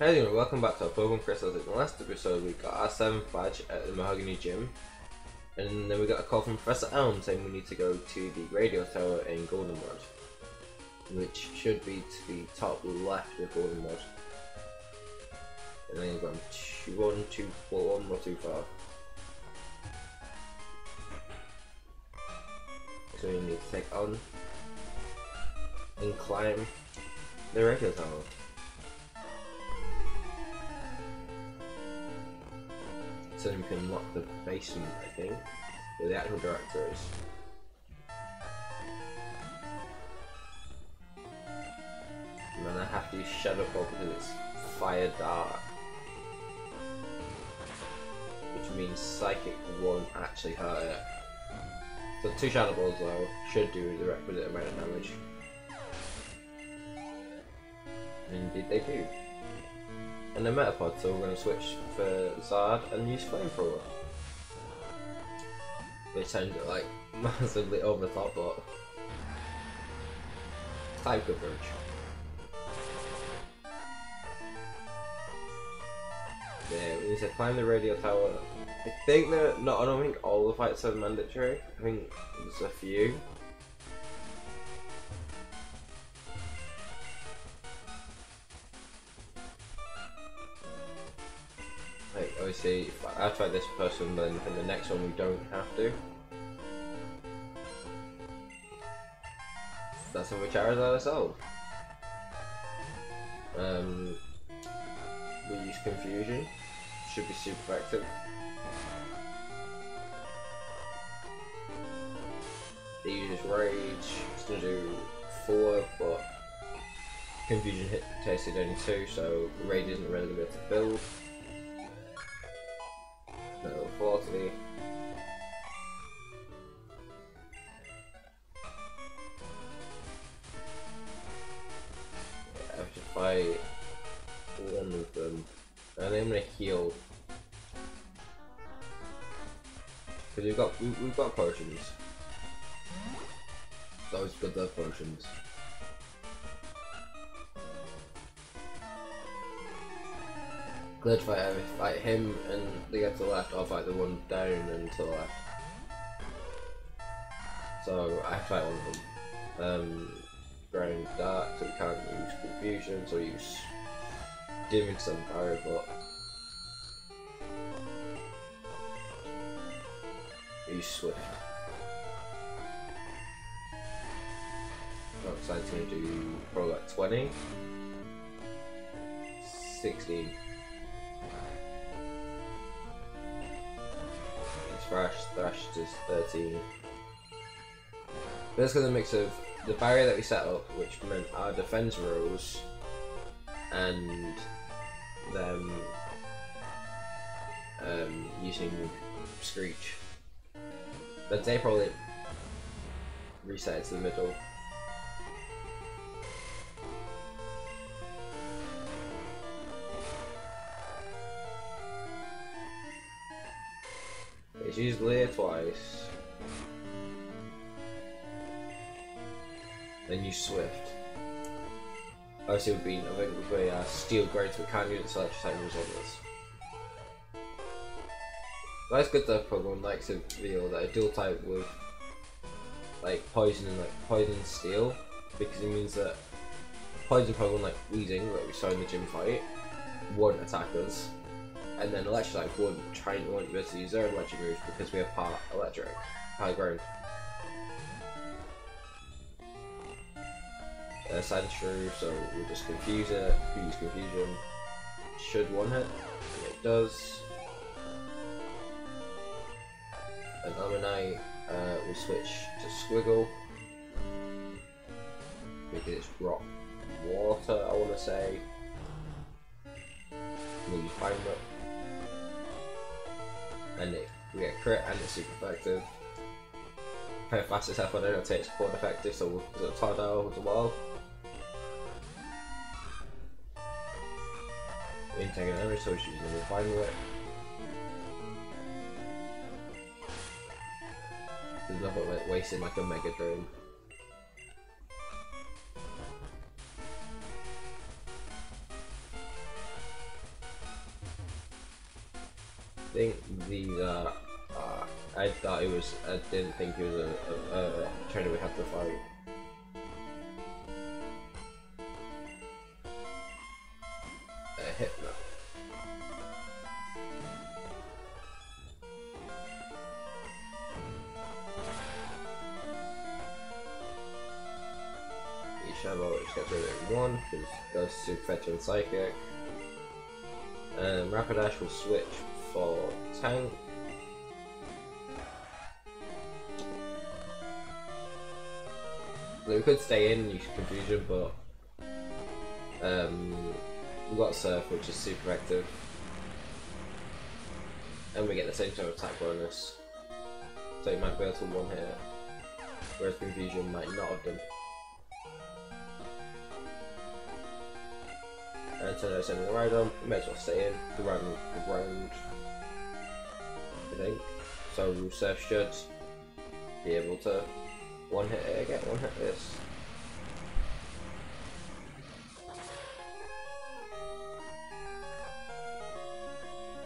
Hey everyone, welcome back to our Pokemon Crystals. In the last episode, we got our 7th badge at the Mahogany Gym. And then we got a call from Professor Elm saying we need to go to the radio tower in Goldenrod. Which should be to the top left of Goldenrod. And then you've gone too, one, too, one more too far. So you need to take on and climb the radio tower. So you can lock the basement, I think, where the actual director is. And then I have to use Shadow Ball because it's Fire Dark. Which means Psychic won't actually hurt it. So two Shadow Balls though should do the requisite amount of damage. And indeed they do and the Metapod, so we're going to switch for Zard and use Flamethrower. Which sounds like massively over the top, but type coverage. Yeah, we need to climb the radio tower. I think that not I don't think all the fights are mandatory. I think there's a few. Obviously, if I try this person, then in the next one we don't have to. That's how much Charizard I sold. Um, we use Confusion. Should be super effective. He uses Rage. It's gonna do four, but Confusion hit tasted only two, so Rage isn't really able to build. No, 40. I have to fight one of them. And I'm gonna heal. Cause we've got we, we've got potions. Those good love potions. Glitch fight, I fight him and they get to the left, I'll fight the one down and to the left. So I fight one of them. Um, ground dark, so we can't use confusion, so use damage and power, but use Swift. I'm gonna do probably like 20. 16. Thrash, Thrash is 13. Basically the mix of the barrier that we set up, which meant our defense rose, and them um, using Screech. But they probably reset to the middle. Used Leer twice. Then use Swift. Obviously we've been, I think we've got uh, Steel Grades, but can't use Electric type moves on this. That's good to have Pokemon like Seville that a dual type with like poison and like poison steel because it means that poison Pokemon like Weezing that we saw in the gym fight won't attack us and then Electrike wouldn't try and want us to use their electric moves because we have part electric, high ground. Uh, Sandshrew, so we'll just confuse it, use confusion. Should one hit, it does. And Omanyte, uh, we switch to Squiggle. Because it's rock water, I want to say. We'll use and it, we get crit and it's super effective. How fast is half on it takes quite effective, so we'll put a Tardile as well. We ain't taking damage, so she's gonna be fine with it. There's nothing like wasting like a Mega Drain. Think these are. Uh, I thought it was. I didn't think it was a, a, a trainer we have to fight. A Hypno. Shadow, which gets rid of one, because it goes to Fetch and Psychic. And Rapidash will switch for Tank. We could stay in and use Confusion, but um, we've got Surf, which is super active. And we get the same of attack bonus. So you might be able to one hit, whereas Confusion might not have done. And so they're sending the Rhydon, we may as well stay in, the round the round I think. So Surf should be able to one hit it again, one hit this.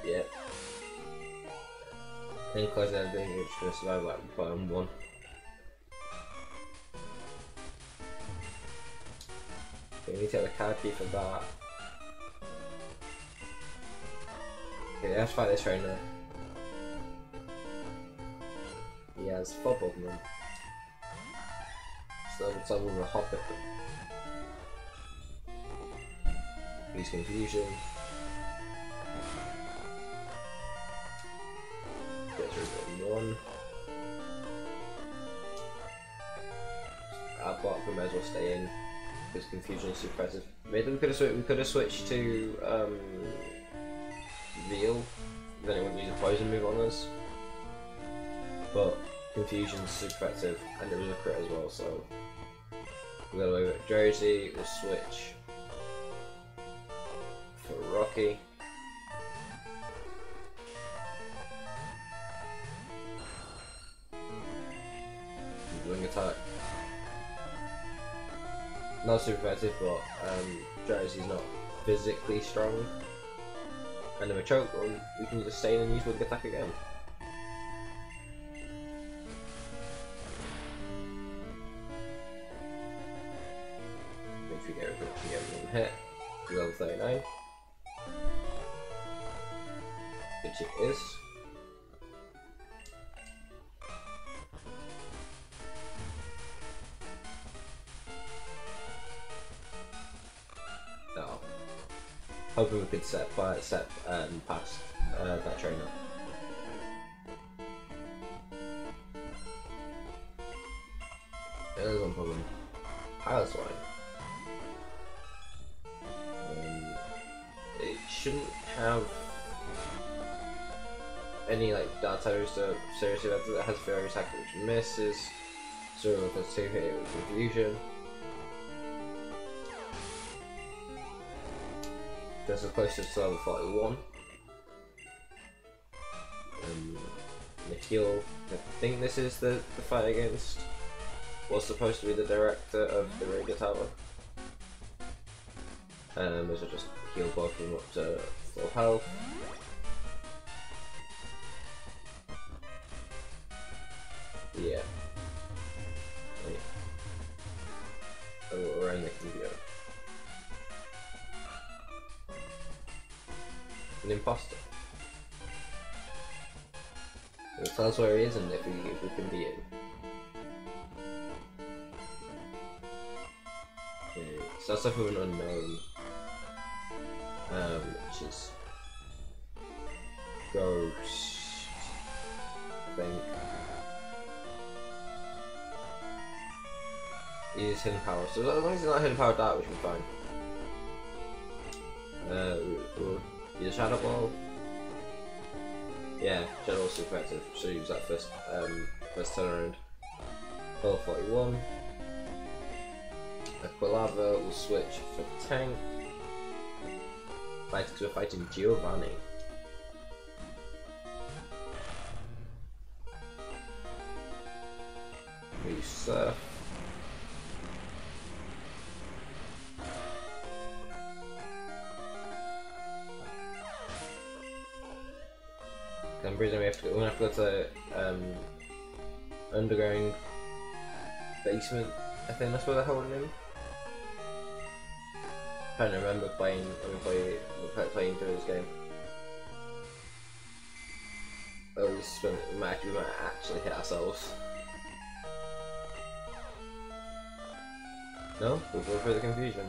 Yep. Then close that thing, it's gonna survive like bottom one. We need to have a card key for that. Okay, let's fight this trainer. He has four Pokemon. So let's have a hop it. Use confusion. Gets rid of one. Arbok we might as well stay in because confusion is suppressive. Maybe we could have we could have switched to um, veal, then it wouldn't use a poison move on us. But confusion's super effective and it was a crit as well, so we got away with it. Jersey will switch for Rocky. Wing attack. Not super effective, but um, Jersey's not physically strong. And if a choke, well, we can just stay in and use wing attack again. Hoping we could set by set um, past uh, that trainer. There's one problem. Piloswine. Um, it shouldn't have any like data to seriously that has attack which misses. So if it's two hit with confusion. That's the closest to level 41. Um, the heal, I think this is the, the fight against was supposed to be the director of the Radio Tower. Um, this will just heal of them up to full health. Yeah. Wait. An imposter. It'll tell us where he is and if we, if we can beat him. Okay, starts off with an Unown. Um, which is Ghost. I think. He's hidden power, so as long as he's not hidden power that, should be fine. Uh, we'll use a shadow ball. Yeah, shadow super effective, so use that first um first turn around. Level 41. A Quilava will switch for tank. Fight we're fighting Giovanni. We surf. I'm we have to. We're gonna have to go to um, underground basement. I think that's where they're holding him. trying to remember playing when we play playing through this game. Oh, we, we, might, we might actually hit ourselves. No? We'll go for the confusion.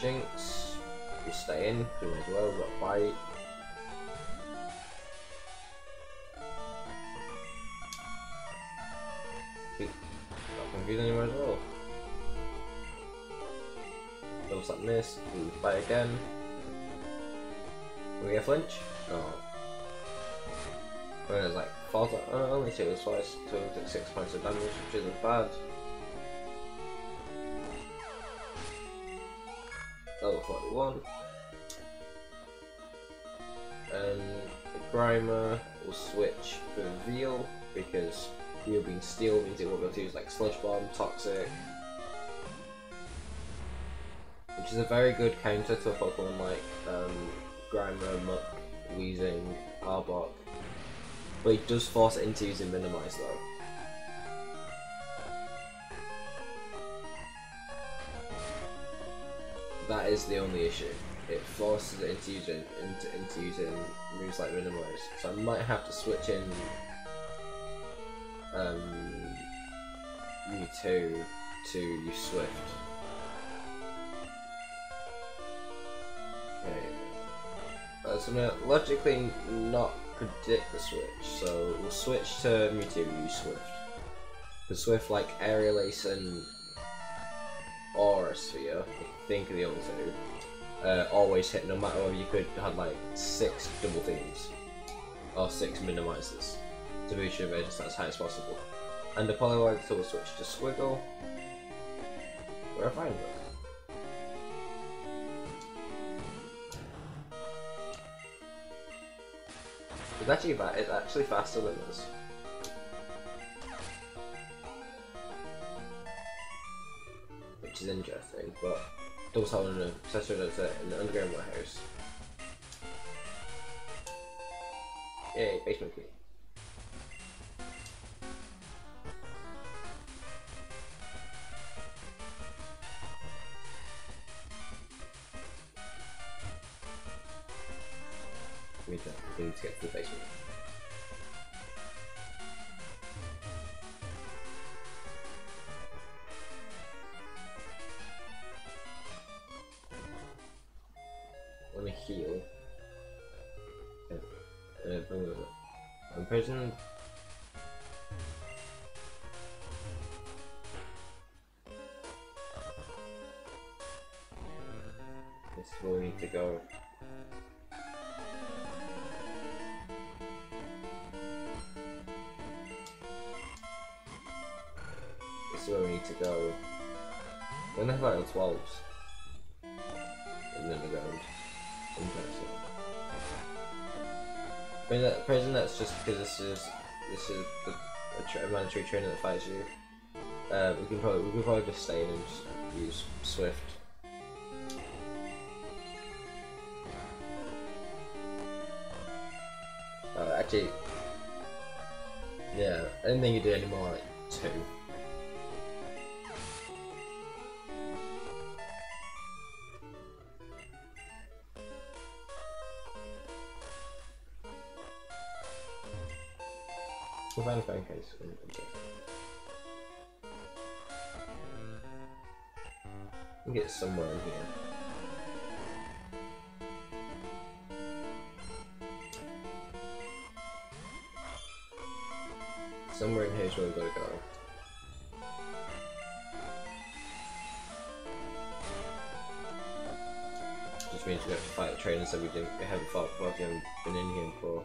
Jynx, we stay in, do as well, got fight. Not confused anymore as well. Looks like miss, we fight again. We get flinch? No. Whereas like falls uh, only two twice, like six points of damage, which isn't bad. Level 41. And Grimer will switch for Veal because Veal being steel means it won't be able to use like Sludge Bomb, Toxic. Which is a very good counter to a Pokemon like um, Grimer, Muck, Weezing, Arbok. But it does force it into using Minimize though. That is the only issue. It forces it into using into, into using moves like Minimize. So I might have to switch in um, Mewtwo to use Swift. Okay. Uh, so now, logically not predict the switch, so we'll switch to Mewtwo use Swift. Because Swift, like Aerial Ace and Aura Sphere, think the other two, uh, always hit no matter whether you could have like six Double Teams or six minimizers to boost your evasion as high as possible. And the Poliwag will switch to Squiggle. We're fine with It's actually. It's actually faster than this. Which is interesting, but does have an accessor that's in the underground warehouse. Yay, basement key. To, we need to get to the basement. Me heal. Uh, uh, bring it up. I'm prison. This is where we need to go. This is where we need to go. When the hell are the 12s? In the underground. Interesting. Prison, that's just because this is this is the a tra mandatory trainer that fights you. Uh, we can probably we can probably just stay in and just use Swift. Uh, actually, yeah, I didn't think you did any more like two. We get somewhere in here. Somewhere in here is where we've got to go. Just means we have to fight the trainers that we didn't we haven't fought we haven't been in here before.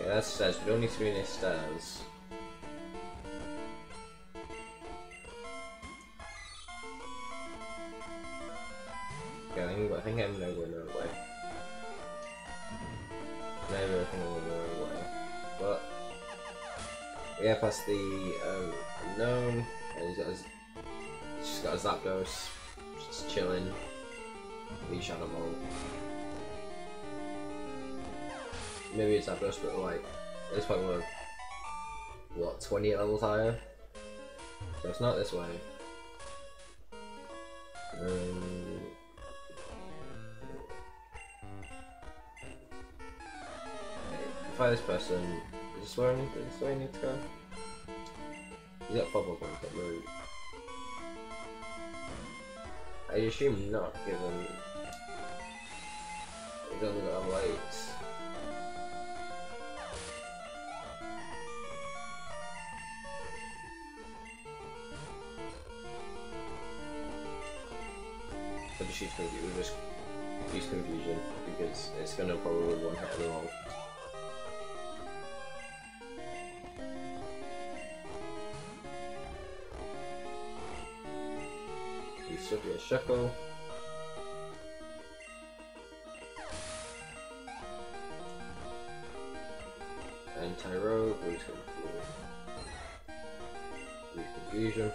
Okay, that says we don't need to be stairs. Maybe it's Zapdos, but like, at this point what, 28 levels higher? So it's not this way. Um, fight this person. Is this where I need, is this where I need to go? He's got four Pokemon, he's. I assume not, given he's only got a light. Just use confusion, we'll use confusion because it's gonna probably one hit. Use Sophia Shekel. Anti-rogue, use confusion. Use confusion.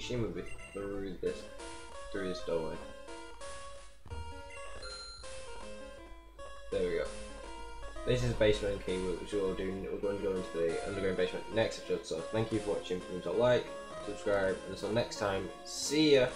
Yushin would be through this through this doorway. There we go. This is the basement key, which we'll do. We're going to go into the underground basement next episode. So thank you for watching. Please like, subscribe, and until next time, see ya.